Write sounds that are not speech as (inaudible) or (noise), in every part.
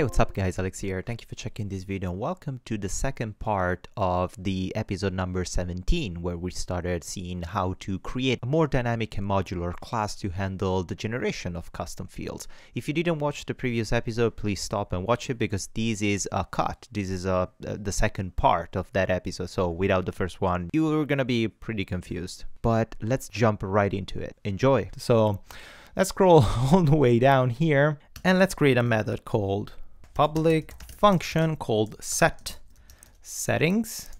Hey, what's up guys, Alex here. Thank you for checking this video and welcome to the second part of the episode number 17 where we started seeing how to create a more dynamic and modular class to handle the generation of custom fields. If you didn't watch the previous episode, please stop and watch it because this is a cut. This is a, uh, the second part of that episode. So without the first one, you're gonna be pretty confused. But let's jump right into it. Enjoy. So let's scroll (laughs) all the way down here and let's create a method called public function called set settings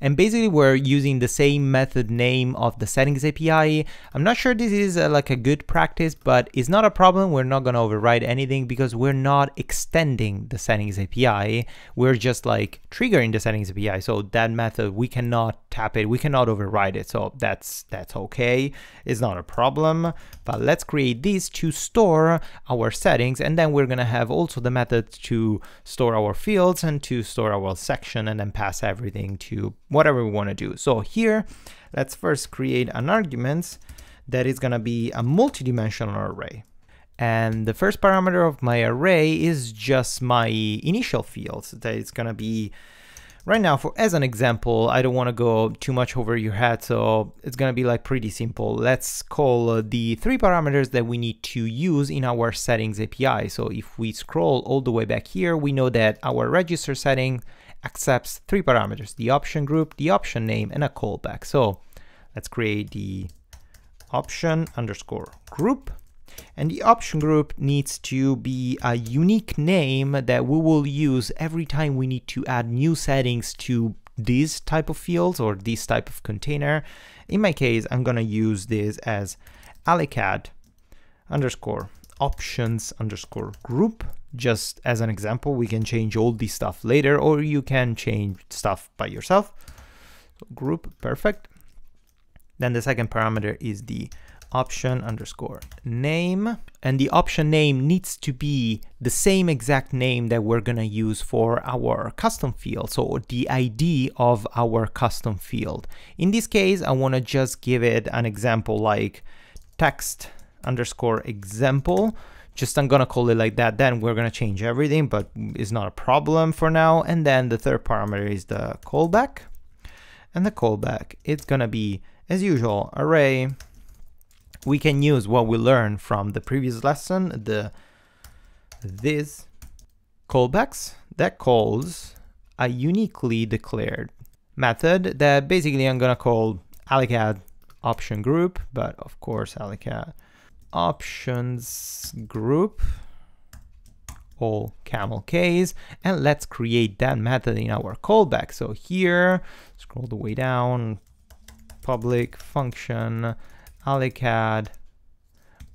and basically we're using the same method name of the settings API. I'm not sure this is uh, like a good practice, but it's not a problem. We're not going to override anything because we're not extending the settings API. We're just like triggering the settings API. So that method, we cannot tap it. We cannot override it. So that's, that's okay. It's not a problem, but let's create this to store our settings. And then we're going to have also the method to store our fields and to store our section and then pass everything to whatever we want to do. So here, let's first create an argument that is going to be a multidimensional array. And the first parameter of my array is just my initial fields that going to be right now for as an example i don't want to go too much over your head so it's going to be like pretty simple let's call uh, the three parameters that we need to use in our settings api so if we scroll all the way back here we know that our register setting accepts three parameters, the option group, the option name, and a callback. So let's create the option underscore group. And the option group needs to be a unique name that we will use every time we need to add new settings to these type of fields or this type of container. In my case, I'm gonna use this as alecaddd underscore options underscore group. Just as an example, we can change all this stuff later, or you can change stuff by yourself. So group, perfect. Then the second parameter is the option underscore name. And the option name needs to be the same exact name that we're gonna use for our custom field. So the ID of our custom field. In this case, I wanna just give it an example like text underscore example. Just I'm gonna call it like that. Then we're gonna change everything, but it's not a problem for now. And then the third parameter is the callback. And the callback, it's gonna be, as usual, array. We can use what we learned from the previous lesson, the this callbacks that calls a uniquely declared method that basically I'm gonna call alecaddd option group, but of course alecaddd options group all camel case and let's create that method in our callback. So here scroll the way down public function alecaddd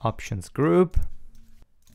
options group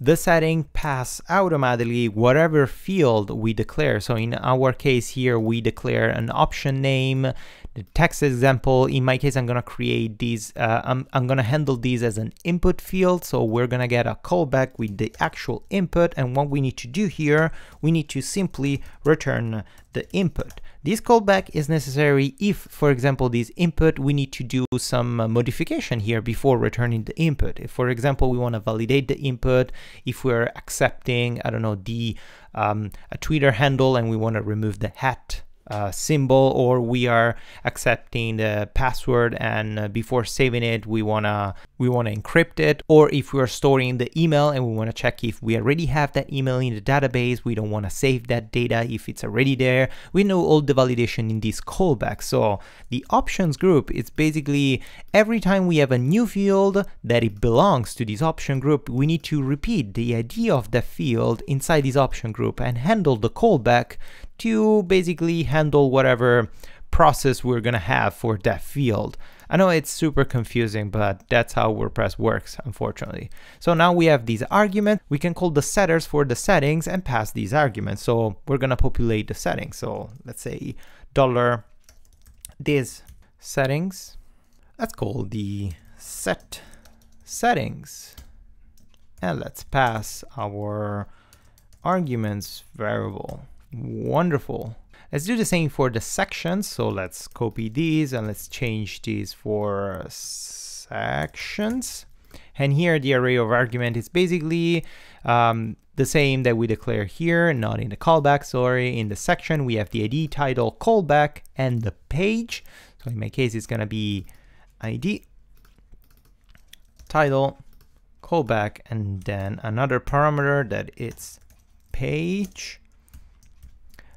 the setting pass automatically whatever field we declare. So in our case here, we declare an option name, the text example. In my case, I'm gonna create these, uh, I'm, I'm gonna handle these as an input field. So we're gonna get a callback with the actual input. And what we need to do here, we need to simply return the input. This callback is necessary if, for example, this input, we need to do some uh, modification here before returning the input. If, for example, we want to validate the input, if we're accepting, I don't know, the um, a Twitter handle and we want to remove the hat uh, symbol or we are accepting the password and uh, before saving it we want to we want to encrypt it. Or if we're storing the email and we want to check if we already have that email in the database we don't want to save that data if it's already there. We know all the validation in this callback. So the options group is basically every time we have a new field that it belongs to this option group we need to repeat the ID of the field inside this option group and handle the callback to basically handle whatever process we're gonna have for that field. I know it's super confusing, but that's how WordPress works, unfortunately. So now we have these arguments. We can call the setters for the settings and pass these arguments. So we're gonna populate the settings. So let's say dollar this settings. Let's call the set settings. And let's pass our arguments variable. Wonderful. Let's do the same for the sections. So let's copy these and let's change these for sections. And here the array of argument is basically um, the same that we declare here, not in the callback, sorry. In the section, we have the ID, title, callback, and the page. So in my case, it's gonna be ID, title, callback, and then another parameter that it's page.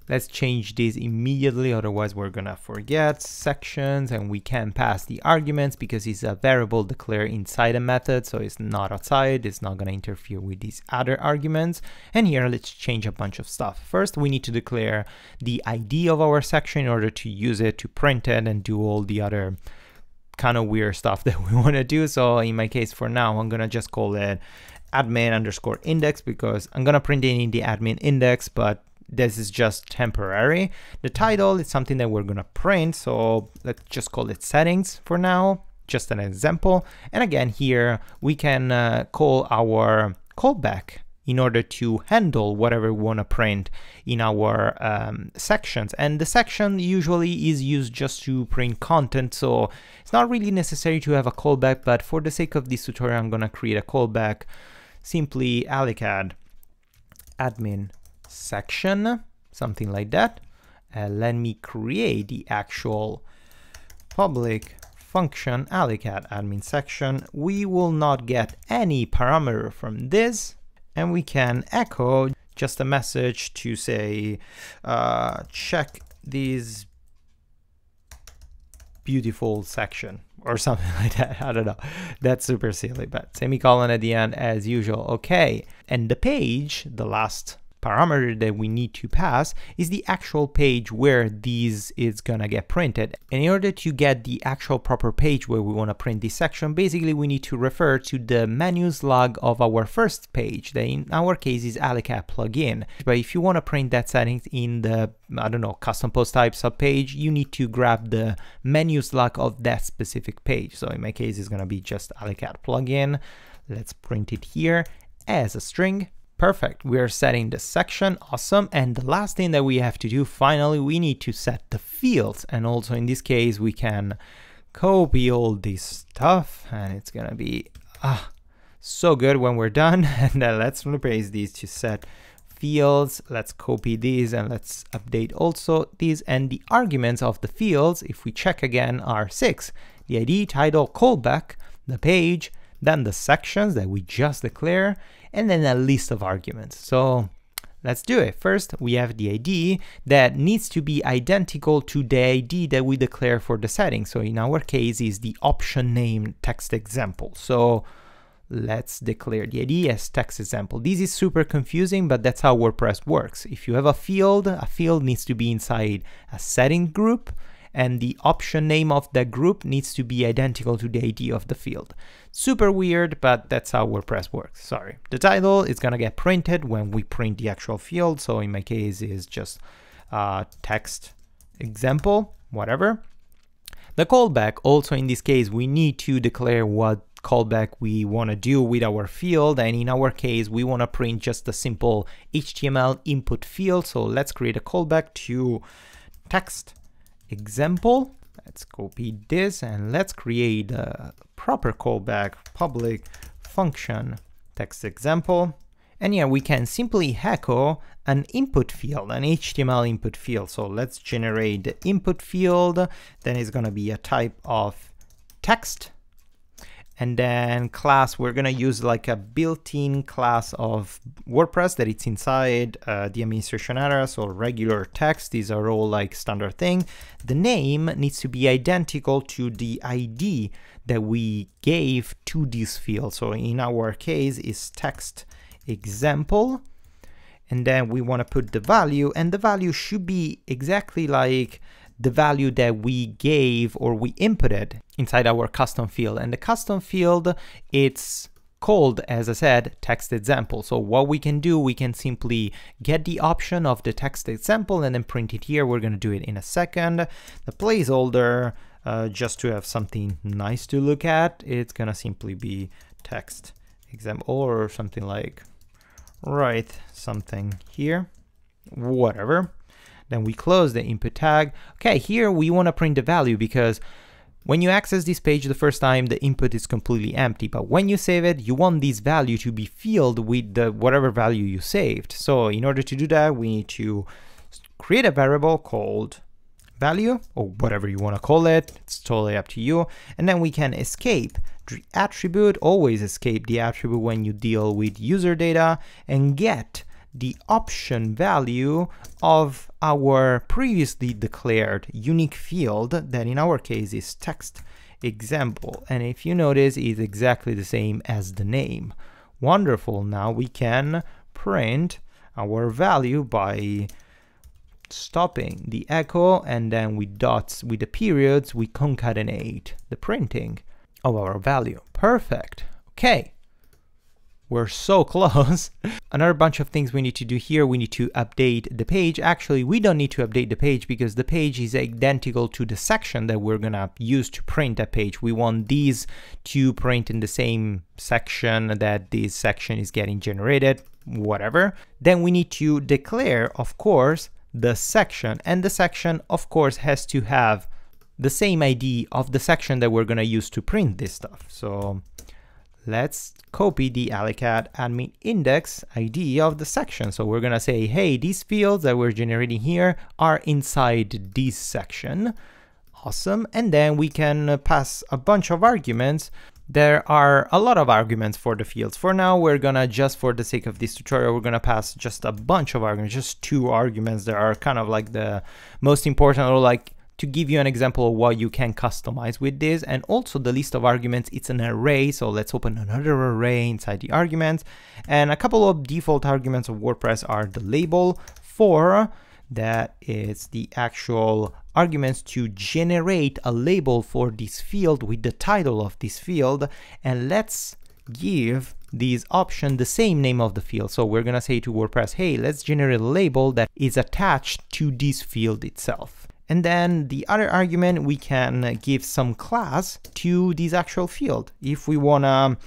Let's change this immediately, otherwise we're gonna forget sections and we can't pass the arguments because it's a variable declared inside a method, so it's not outside, it's not gonna interfere with these other arguments. And here, let's change a bunch of stuff. First, we need to declare the ID of our section in order to use it to print it and do all the other kind of weird stuff (laughs) that we wanna do. So in my case, for now, I'm gonna just call it admin underscore index because I'm gonna print it in the admin index, but this is just temporary. The title is something that we're gonna print, so let's just call it settings for now, just an example. And again, here we can uh, call our callback in order to handle whatever we want to print in our um, sections. And the section usually is used just to print content, so it's not really necessary to have a callback, but for the sake of this tutorial, I'm gonna create a callback, simply add admin section, something like that. Uh, let me create the actual public function alecaddd admin section. We will not get any parameter from this and we can echo just a message to say uh, check this beautiful section or (laughs) something like that. I don't know. That's super silly, but semicolon at the end as usual. Okay. And the page, the last parameter that we need to pass is the actual page where these is gonna get printed. And in order to get the actual proper page where we wanna print this section, basically we need to refer to the menu slug of our first page, that in our case is Alecaddd plugin. But if you wanna print that settings in the, I don't know, custom post type subpage, you need to grab the menu slug of that specific page. So in my case, it's gonna be just Alecaddd plugin. Let's print it here as a string Perfect, we are setting the section, awesome. And the last thing that we have to do, finally, we need to set the fields. And also in this case, we can copy all this stuff and it's gonna be ah, so good when we're done. (laughs) And then let's replace these to set fields. Let's copy these and let's update also these. And the arguments of the fields, if we check again, are six. The ID, title, callback, the page, then the sections that we just declare, and then a list of arguments. So let's do it. First, we have the ID that needs to be identical to the ID that we declare for the setting. So in our case is the option name text example. So let's declare the ID as text example. This is super confusing, but that's how WordPress works. If you have a field, a field needs to be inside a setting group and the option name of the group needs to be identical to the ID of the field. Super weird, but that's how WordPress works, sorry. The title is gonna get printed when we print the actual field, so in my case is just uh, text example, whatever. The callback, also in this case, we need to declare what callback we want to do with our field and in our case we want to print just a simple HTML input field so let's create a callback to text example. Let's copy this and let's create a proper callback public function text example. And yeah, we can simply echo an input field, an HTML input field. So let's generate the input field. Then it's going to be a type of text and then class, we're gonna use like a built-in class of WordPress that it's inside uh, the administration area, so regular text, these are all like standard thing. The name needs to be identical to the ID that we gave to this field. So in our case is text example, and then we wanna put the value, and the value should be exactly like the value that we gave or we inputted inside our custom field. And the custom field, it's called, as I said, text example. So what we can do, we can simply get the option of the text example and then print it here. We're gonna do it in a second. The placeholder, uh, just to have something nice to look at, it's gonna simply be text example or something like write something here, whatever. Then we close the input tag. Okay, here we want to print the value because When you access this page the first time, the input is completely empty, but when you save it, you want this value to be filled with the whatever value you saved. So in order to do that, we need to create a variable called value or whatever you want to call it. It's totally up to you. And then we can escape the attribute, always escape the attribute when you deal with user data and get the option value of our previously declared unique field that in our case is text example. And if you notice, is exactly the same as the name. Wonderful. Now we can print our value by stopping the echo and then with dots with the periods we concatenate the printing of our value. Perfect. Okay. We're so (laughs) close. Another bunch of things we need to do here, we need to update the page. Actually, we don't need to update the page because the page is identical to the section that we're gonna use to print that page. We want these to print in the same section that this section is getting generated, whatever. Then we need to declare, of course, the section and the section, of course, has to have the same ID of the section that we're gonna use to print this stuff. So let's copy the Alecaddd admin index ID of the section. So we're gonna say, hey, these fields that we're generating here are inside this section. Awesome. And then we can pass a bunch of arguments. There are a lot of arguments for the fields. For now, we're gonna, just for the sake of this tutorial, we're gonna pass just a bunch of arguments, just two arguments that are kind of like the most important or like to give you an example of what you can customize with this and also the list of arguments it's an array so let's open another array inside the arguments and a couple of default arguments of WordPress are the label for that is the actual arguments to generate a label for this field with the title of this field and let's give this option the same name of the field. So we're gonna say to WordPress, hey, let's generate a label that is attached to this field itself. And then the other argument, we can give some class to this actual field. If we wanna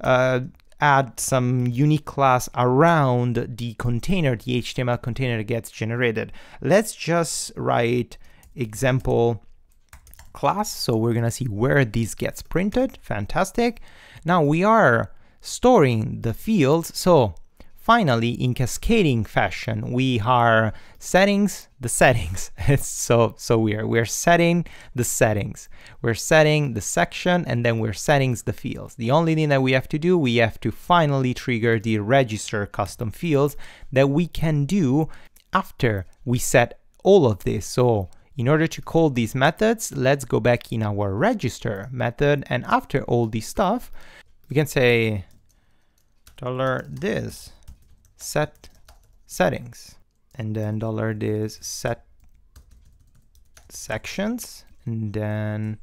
uh, add some unique class around the container, the HTML container that gets generated. Let's just write example class. So we're gonna see where this gets printed. Fantastic. Now we are storing the fields. So finally, in cascading fashion, we are settings the settings. (laughs) it's so so weird. We're setting the settings. We're setting the section and then we're settings the fields. The only thing that we have to do, we have to finally trigger the register custom fields that we can do after we set all of this. So in order to call these methods, let's go back in our register method and after all this stuff, we can say dollar $this set settings. And then dollar $this set sections. And then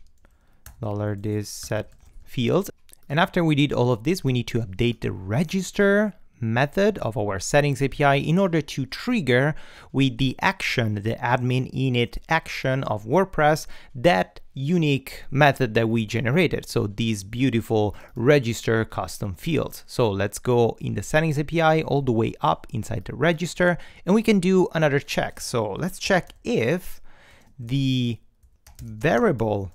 dollar $this set fields. And after we did all of this we need to update the register method of our settings API in order to trigger with the action, the admin init action of WordPress, that unique method that we generated. So these beautiful register custom fields. So let's go in the settings API all the way up inside the register and we can do another check. So let's check if the variable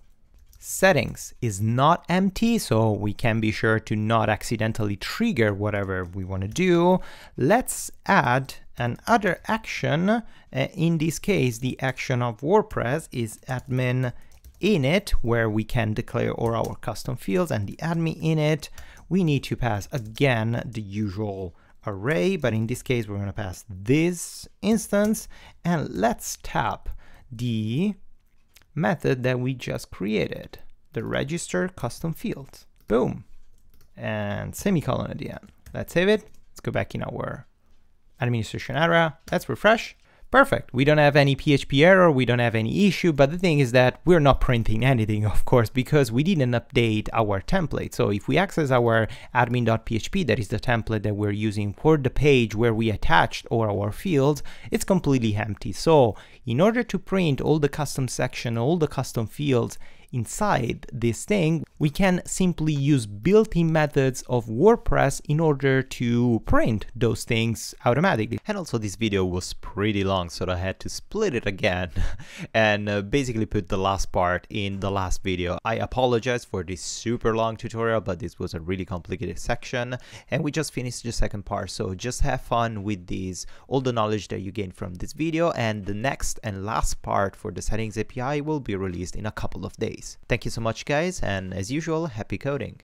settings is not empty, so we can be sure to not accidentally trigger whatever we want to do. Let's add another action. Uh, in this case, the action of WordPress is admin init, where we can declare all our custom fields, and the admin init, we need to pass again the usual array, but in this case, we're going to pass this instance, and let's tap the method that we just created, the register custom fields. Boom. And semicolon at the end. Let's save it. Let's go back in our administration area. Let's refresh. Perfect. We don't have any PHP error, we don't have any issue, but the thing is that we're not printing (laughs) anything, of course, because we didn't update our template. So if we access our admin.php, that is the template that we're using for the page where we attached all our fields, it's completely empty. So in order to print all the custom section, all the custom fields inside this thing, we can simply use built-in methods of WordPress in order to print those things automatically. And also this video was pretty long, so I had to split it again (laughs) and uh, basically put the last part in the last video. I apologize for this super long tutorial, but this was a really complicated section and we just finished the second part. So just have fun with these, all the knowledge that you gained from this video and the next and last part for the settings API will be released in a couple of Thank you so much guys and as usual, happy coding!